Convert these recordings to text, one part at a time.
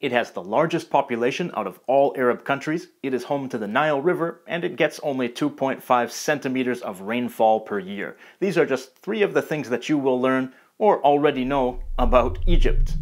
It has the largest population out of all Arab countries, it is home to the Nile River, and it gets only 2.5 centimeters of rainfall per year. These are just three of the things that you will learn or already know about Egypt.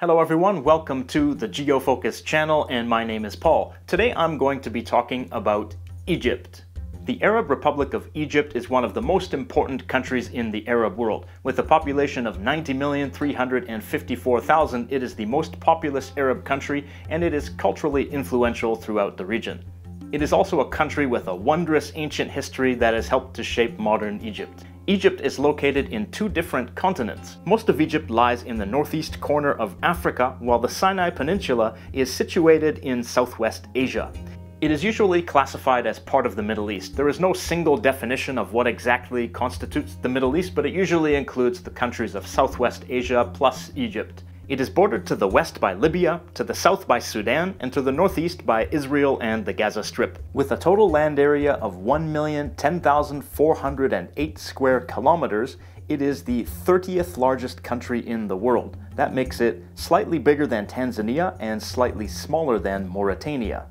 Hello everyone, welcome to the GeoFocus channel and my name is Paul. Today I'm going to be talking about Egypt. The Arab Republic of Egypt is one of the most important countries in the Arab world. With a population of 90,354,000, it is the most populous Arab country and it is culturally influential throughout the region. It is also a country with a wondrous ancient history that has helped to shape modern Egypt. Egypt is located in two different continents. Most of Egypt lies in the northeast corner of Africa, while the Sinai Peninsula is situated in southwest Asia. It is usually classified as part of the Middle East. There is no single definition of what exactly constitutes the Middle East, but it usually includes the countries of Southwest Asia plus Egypt. It is bordered to the west by Libya, to the south by Sudan, and to the northeast by Israel and the Gaza Strip. With a total land area of 1,010,408 square kilometers, it is the 30th largest country in the world. That makes it slightly bigger than Tanzania and slightly smaller than Mauritania.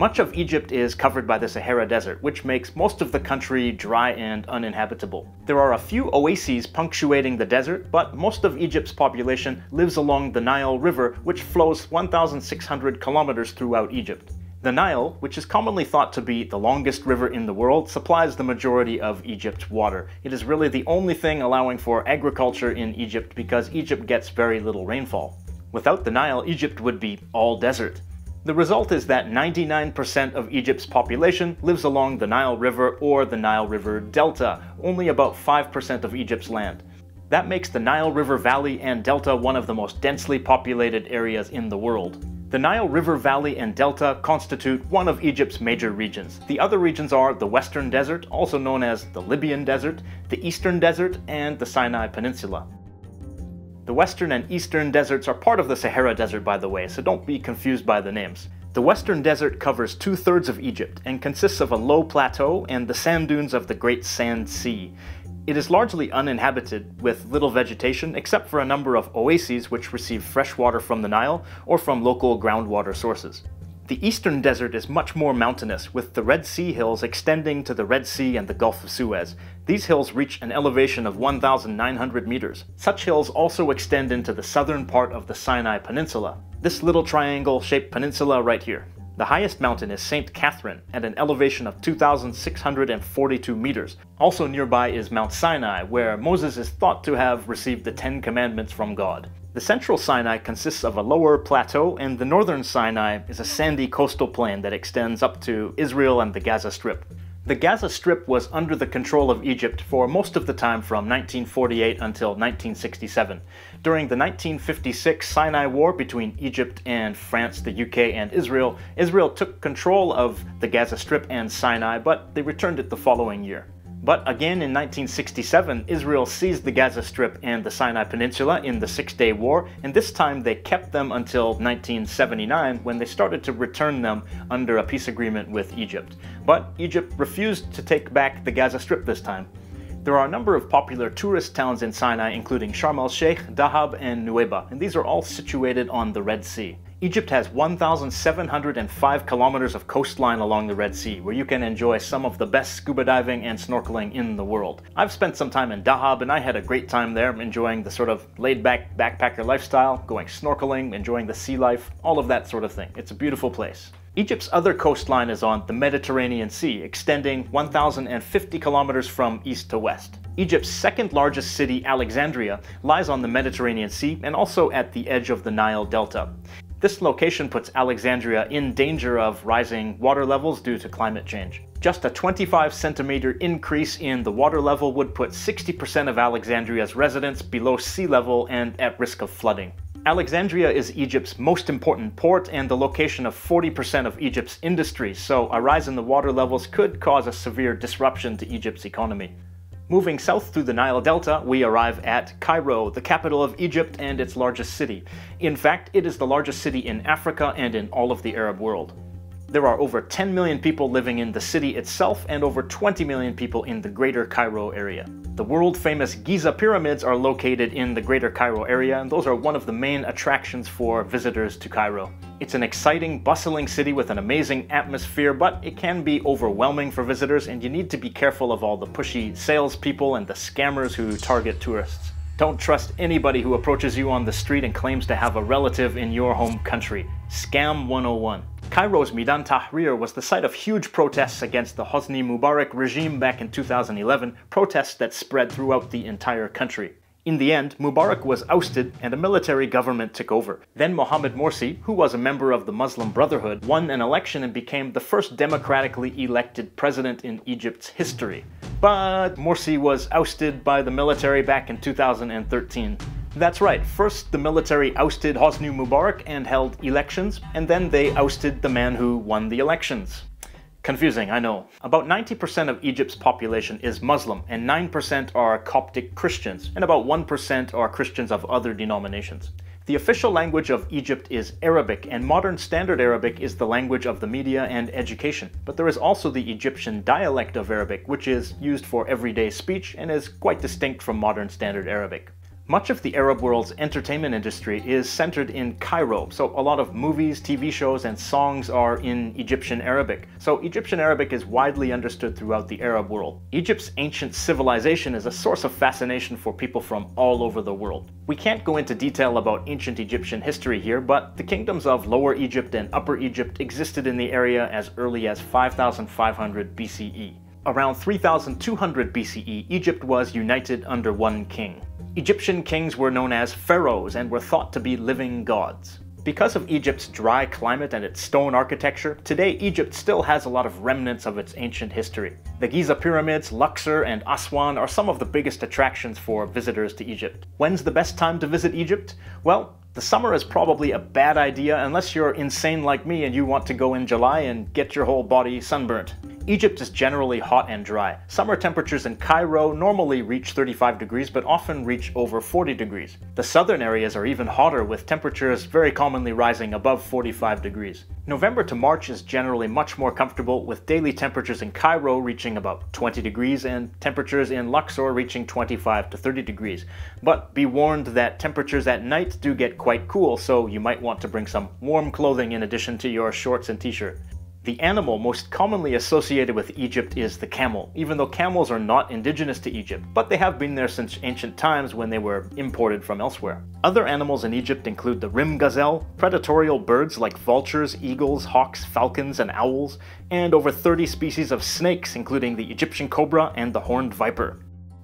Much of Egypt is covered by the Sahara Desert, which makes most of the country dry and uninhabitable. There are a few oases punctuating the desert, but most of Egypt's population lives along the Nile River, which flows 1,600 kilometers throughout Egypt. The Nile, which is commonly thought to be the longest river in the world, supplies the majority of Egypt's water. It is really the only thing allowing for agriculture in Egypt because Egypt gets very little rainfall. Without the Nile, Egypt would be all desert. The result is that 99% of Egypt's population lives along the Nile River or the Nile River Delta, only about 5% of Egypt's land. That makes the Nile River Valley and Delta one of the most densely populated areas in the world. The Nile River Valley and Delta constitute one of Egypt's major regions. The other regions are the Western Desert, also known as the Libyan Desert, the Eastern Desert, and the Sinai Peninsula. The western and eastern deserts are part of the Sahara Desert, by the way, so don't be confused by the names. The western desert covers two thirds of Egypt and consists of a low plateau and the sand dunes of the Great Sand Sea. It is largely uninhabited, with little vegetation except for a number of oases which receive fresh water from the Nile or from local groundwater sources. The eastern desert is much more mountainous, with the Red Sea hills extending to the Red Sea and the Gulf of Suez. These hills reach an elevation of 1,900 meters. Such hills also extend into the southern part of the Sinai Peninsula. This little triangle-shaped peninsula right here. The highest mountain is St. Catherine at an elevation of 2,642 meters. Also nearby is Mount Sinai, where Moses is thought to have received the Ten Commandments from God. The central Sinai consists of a lower plateau, and the northern Sinai is a sandy coastal plain that extends up to Israel and the Gaza Strip. The Gaza Strip was under the control of Egypt for most of the time from 1948 until 1967. During the 1956 Sinai War between Egypt and France, the UK, and Israel, Israel took control of the Gaza Strip and Sinai, but they returned it the following year. But again in 1967, Israel seized the Gaza Strip and the Sinai Peninsula in the Six Day War, and this time they kept them until 1979 when they started to return them under a peace agreement with Egypt. But Egypt refused to take back the Gaza Strip this time. There are a number of popular tourist towns in Sinai, including Sharm el Sheikh, Dahab, and Nuweiba, and these are all situated on the Red Sea. Egypt has 1,705 kilometers of coastline along the Red Sea, where you can enjoy some of the best scuba diving and snorkeling in the world. I've spent some time in Dahab and I had a great time there, enjoying the sort of laid back backpacker lifestyle, going snorkeling, enjoying the sea life, all of that sort of thing. It's a beautiful place. Egypt's other coastline is on the Mediterranean Sea, extending 1,050 kilometers from east to west. Egypt's second largest city, Alexandria, lies on the Mediterranean Sea and also at the edge of the Nile Delta. This location puts Alexandria in danger of rising water levels due to climate change. Just a 25 centimeter increase in the water level would put 60% of Alexandria's residents below sea level and at risk of flooding. Alexandria is Egypt's most important port and the location of 40% of Egypt's industry, so a rise in the water levels could cause a severe disruption to Egypt's economy. Moving south through the Nile Delta, we arrive at Cairo, the capital of Egypt and its largest city. In fact, it is the largest city in Africa and in all of the Arab world. There are over 10 million people living in the city itself and over 20 million people in the greater Cairo area. The world famous Giza pyramids are located in the greater Cairo area, and those are one of the main attractions for visitors to Cairo. It's an exciting, bustling city with an amazing atmosphere, but it can be overwhelming for visitors, and you need to be careful of all the pushy salespeople and the scammers who target tourists. Don't trust anybody who approaches you on the street and claims to have a relative in your home country. Scam 101. Cairo's Midan Tahrir was the site of huge protests against the Hosni Mubarak regime back in 2011, protests that spread throughout the entire country. In the end, Mubarak was ousted and a military government took over. Then Mohamed Morsi, who was a member of the Muslim Brotherhood, won an election and became the first democratically elected president in Egypt's history. But Morsi was ousted by the military back in 2013. That's right, first the military ousted Hosni Mubarak and held elections, and then they ousted the man who won the elections. Confusing, I know. About 90% of Egypt's population is Muslim, and 9% are Coptic Christians, and about 1% are Christians of other denominations. The official language of Egypt is Arabic, and modern Standard Arabic is the language of the media and education. But there is also the Egyptian dialect of Arabic, which is used for everyday speech and is quite distinct from modern Standard Arabic. Much of the Arab world's entertainment industry is centered in Cairo, so a lot of movies, TV shows, and songs are in Egyptian Arabic. So Egyptian Arabic is widely understood throughout the Arab world. Egypt's ancient civilization is a source of fascination for people from all over the world. We can't go into detail about ancient Egyptian history here, but the kingdoms of Lower Egypt and Upper Egypt existed in the area as early as 5500 BCE. Around 3200 BCE, Egypt was united under one king. Egyptian kings were known as pharaohs and were thought to be living gods. Because of Egypt's dry climate and its stone architecture, today Egypt still has a lot of remnants of its ancient history. The Giza pyramids, Luxor, and Aswan are some of the biggest attractions for visitors to Egypt. When's the best time to visit Egypt? Well, the summer is probably a bad idea unless you're insane like me and you want to go in July and get your whole body sunburnt. Egypt is generally hot and dry. Summer temperatures in Cairo normally reach 35 degrees but often reach over 40 degrees. The southern areas are even hotter with temperatures very commonly rising above 45 degrees. November to March is generally much more comfortable with daily temperatures in Cairo reaching about 20 degrees and temperatures in Luxor reaching 25 to 30 degrees. But be warned that temperatures at night do get quite cool so you might want to bring some warm clothing in addition to your shorts and t-shirt. The animal most commonly associated with Egypt is the camel, even though camels are not indigenous to Egypt, but they have been there since ancient times when they were imported from elsewhere. Other animals in Egypt include the rhim gazelle, predatorial birds like vultures, eagles, hawks, falcons, and owls, and over 30 species of snakes including the Egyptian cobra and the horned viper.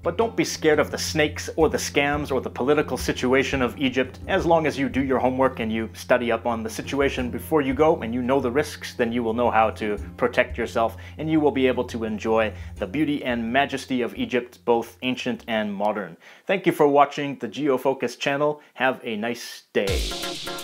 But don't be scared of the snakes or the scams or the political situation of Egypt. As long as you do your homework and you study up on the situation before you go and you know the risks, then you will know how to protect yourself and you will be able to enjoy the beauty and majesty of Egypt, both ancient and modern. Thank you for watching the GeoFocus channel. Have a nice day.